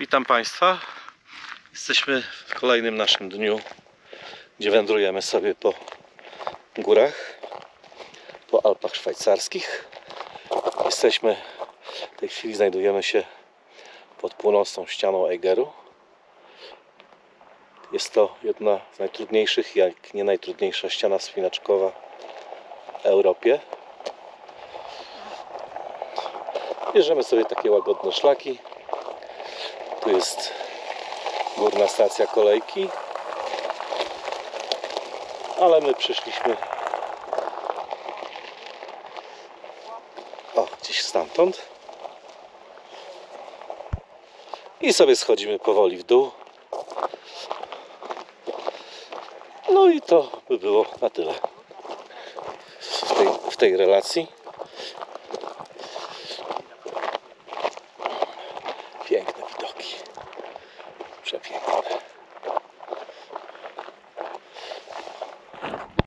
Witam Państwa. Jesteśmy w kolejnym naszym dniu, gdzie wędrujemy sobie po górach, po Alpach Szwajcarskich. Jesteśmy, w tej chwili znajdujemy się pod północną ścianą Eigeru. Jest to jedna z najtrudniejszych, jak nie najtrudniejsza ściana wspinaczkowa w Europie. Bierzemy sobie takie łagodne szlaki. Tu jest górna stacja kolejki. Ale my przyszliśmy o, gdzieś stamtąd. I sobie schodzimy powoli w dół. No i to by było na tyle w tej, w tej relacji. 这片好的。